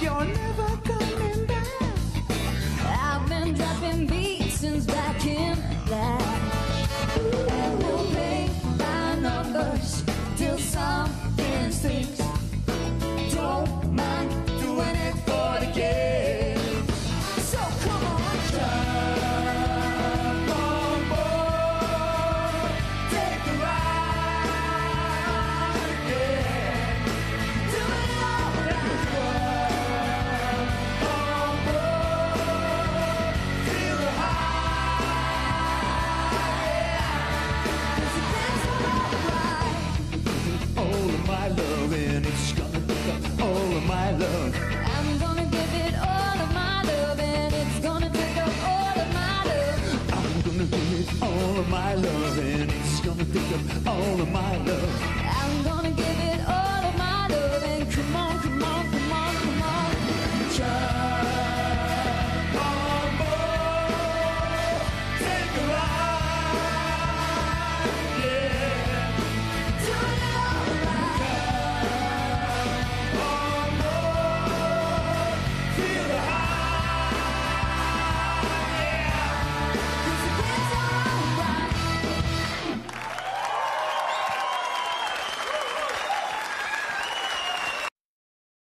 you're never all of my love, and it's gonna pick up all of my love. I'm gonna give it.